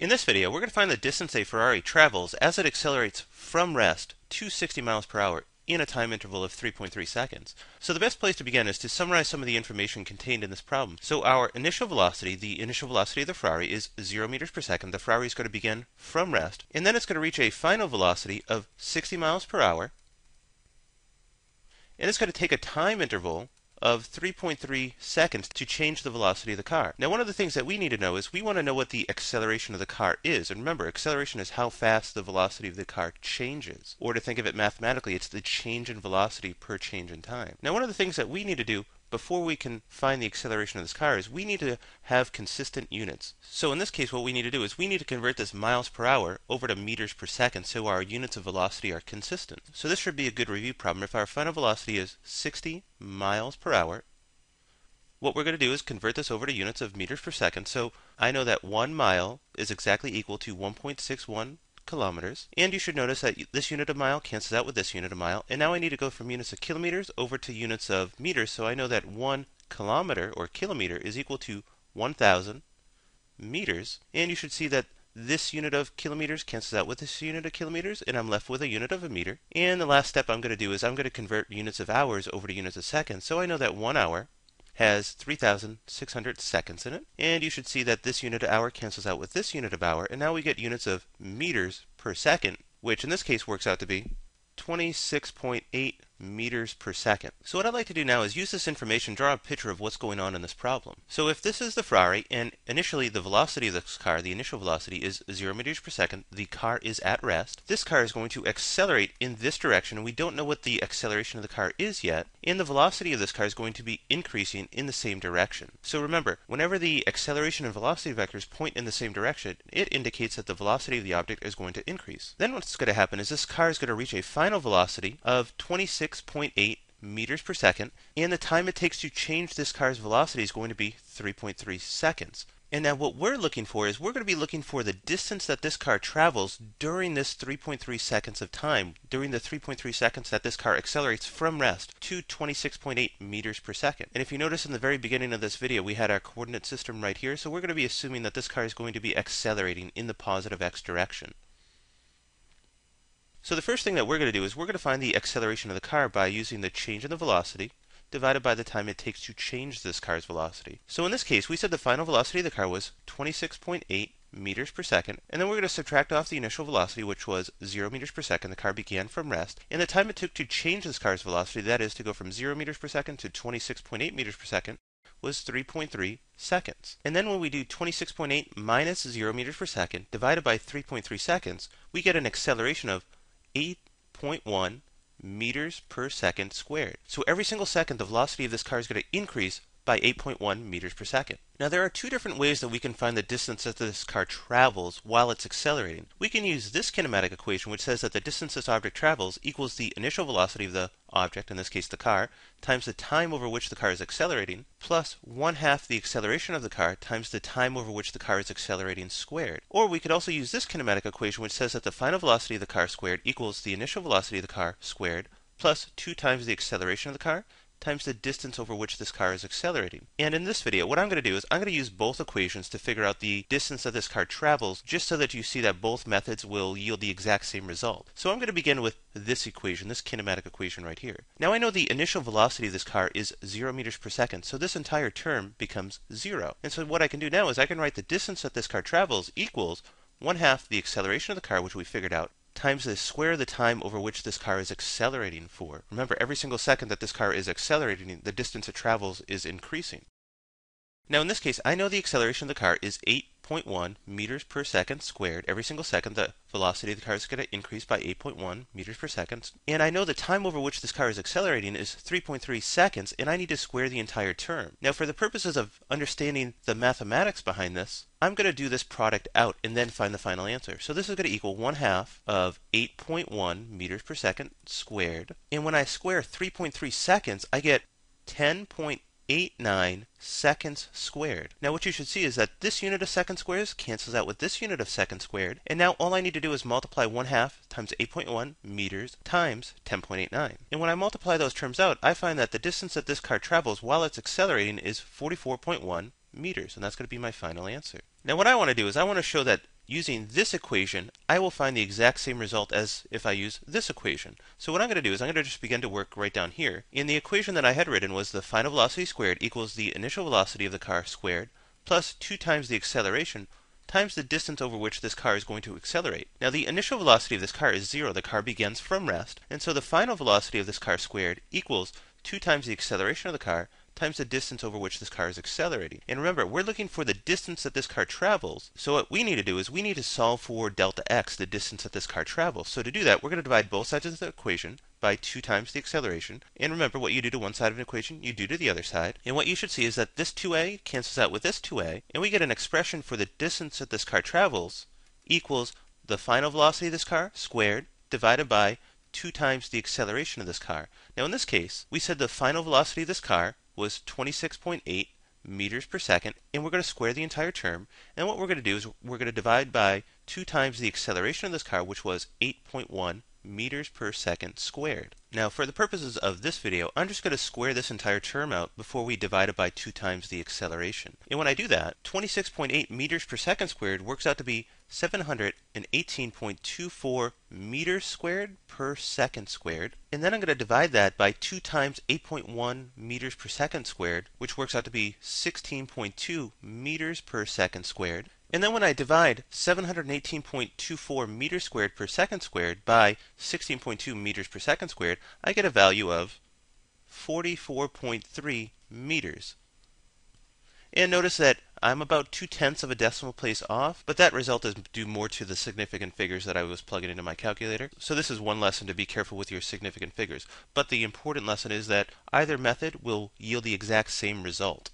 In this video, we're going to find the distance a Ferrari travels as it accelerates from rest to 60 miles per hour in a time interval of 3.3 seconds. So the best place to begin is to summarize some of the information contained in this problem. So our initial velocity, the initial velocity of the Ferrari is 0 meters per second. The Ferrari is going to begin from rest, and then it's going to reach a final velocity of 60 miles per hour. And it's going to take a time interval of 3.3 seconds to change the velocity of the car. Now, one of the things that we need to know is we want to know what the acceleration of the car is. And remember, acceleration is how fast the velocity of the car changes. Or to think of it mathematically, it's the change in velocity per change in time. Now, one of the things that we need to do before we can find the acceleration of this car is we need to have consistent units. So in this case what we need to do is we need to convert this miles per hour over to meters per second so our units of velocity are consistent. So this should be a good review problem. If our final velocity is 60 miles per hour, what we're going to do is convert this over to units of meters per second. So I know that 1 mile is exactly equal to 1.61 kilometers. And you should notice that this unit of mile cancels out with this unit of mile. And now I need to go from units of kilometers over to units of meters. So I know that one kilometer or kilometer is equal to 1,000 meters. And you should see that this unit of kilometers cancels out with this unit of kilometers, and I'm left with a unit of a meter. And the last step I'm going to do is I'm going to convert units of hours over to units of seconds. So I know that one hour has 3,600 seconds in it. And you should see that this unit of hour cancels out with this unit of hour. And now we get units of meters per second, which in this case works out to be 26.8 meters per second. So what I'd like to do now is use this information, draw a picture of what's going on in this problem. So if this is the Ferrari, and initially the velocity of this car, the initial velocity is 0 meters per second, the car is at rest, this car is going to accelerate in this direction, and we don't know what the acceleration of the car is yet, and the velocity of this car is going to be increasing in the same direction. So remember, whenever the acceleration and velocity vectors point in the same direction, it indicates that the velocity of the object is going to increase. Then what's going to happen is this car is going to reach a final velocity of 26 6.8 meters per second, and the time it takes to change this car's velocity is going to be 3.3 seconds. And now what we're looking for is we're going to be looking for the distance that this car travels during this 3.3 seconds of time, during the 3.3 seconds that this car accelerates from rest to 26.8 meters per second. And if you notice in the very beginning of this video, we had our coordinate system right here, so we're going to be assuming that this car is going to be accelerating in the positive x direction. So the first thing that we're going to do is we're going to find the acceleration of the car by using the change in the velocity divided by the time it takes to change this car's velocity. So in this case, we said the final velocity of the car was 26.8 meters per second, and then we're going to subtract off the initial velocity, which was 0 meters per second. The car began from rest, and the time it took to change this car's velocity, that is to go from 0 meters per second to 26.8 meters per second, was 3.3 seconds. And then when we do 26.8 minus 0 meters per second divided by 3.3 seconds, we get an acceleration of 8.1 meters per second squared. So every single second, the velocity of this car is going to increase by 8.1 meters per second. Now there are two different ways that we can find the distance that this car travels while it's accelerating. We can use this kinematic equation which says that the distance this object travels equals the initial velocity of the object, in this case the car, times the time over which the car is accelerating, plus one half the acceleration of the car times the time over which the car is accelerating squared. Or we could also use this kinematic equation which says that the final velocity of the car squared equals the initial velocity of the car squared plus 2 times the acceleration of the car times the distance over which this car is accelerating. And in this video, what I'm going to do is I'm going to use both equations to figure out the distance that this car travels, just so that you see that both methods will yield the exact same result. So I'm going to begin with this equation, this kinematic equation right here. Now I know the initial velocity of this car is 0 meters per second, so this entire term becomes 0. And so what I can do now is I can write the distance that this car travels equals 1 half the acceleration of the car, which we figured out, times the square of the time over which this car is accelerating for. Remember, every single second that this car is accelerating, the distance it travels is increasing. Now in this case, I know the acceleration of the car is 8.1 meters per second squared. Every single second, the velocity of the car is going to increase by 8.1 meters per second. And I know the time over which this car is accelerating is 3.3 seconds, and I need to square the entire term. Now for the purposes of understanding the mathematics behind this, I'm going to do this product out and then find the final answer. So this is going to equal 1 half of 8.1 meters per second squared. And when I square 3.3 seconds, I get 10.8 89 seconds squared. Now what you should see is that this unit of second squared cancels out with this unit of second squared, and now all I need to do is multiply 1 half times 8.1 meters times 10.89. And when I multiply those terms out, I find that the distance that this car travels while it's accelerating is 44.1 meters, and that's going to be my final answer. Now what I want to do is I want to show that using this equation, I will find the exact same result as if I use this equation. So what I'm going to do is I'm going to just begin to work right down here. In the equation that I had written was the final velocity squared equals the initial velocity of the car squared plus 2 times the acceleration times the distance over which this car is going to accelerate. Now the initial velocity of this car is zero. The car begins from rest. And so the final velocity of this car squared equals 2 times the acceleration of the car times the distance over which this car is accelerating. And remember, we're looking for the distance that this car travels. So what we need to do is we need to solve for delta x, the distance that this car travels. So to do that, we're going to divide both sides of the equation by 2 times the acceleration. And remember, what you do to one side of an equation, you do to the other side. And what you should see is that this 2a cancels out with this 2a, and we get an expression for the distance that this car travels equals the final velocity of this car squared divided by 2 times the acceleration of this car. Now in this case, we said the final velocity of this car was 26.8 meters per second, and we're going to square the entire term. And what we're going to do is we're going to divide by 2 times the acceleration of this car, which was 8.1 meters per second squared. Now, for the purposes of this video, I'm just going to square this entire term out before we divide it by 2 times the acceleration. And when I do that, 26.8 meters per second squared works out to be 718.24 meters squared per second squared. And then I'm going to divide that by 2 times 8.1 meters per second squared, which works out to be 16.2 meters per second squared. And then when I divide 718.24 meters squared per second squared by 16.2 meters per second squared, I get a value of 44.3 meters. And notice that I'm about two tenths of a decimal place off, but that result is due more to the significant figures that I was plugging into my calculator. So this is one lesson to be careful with your significant figures. But the important lesson is that either method will yield the exact same result.